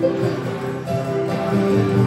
Música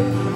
Música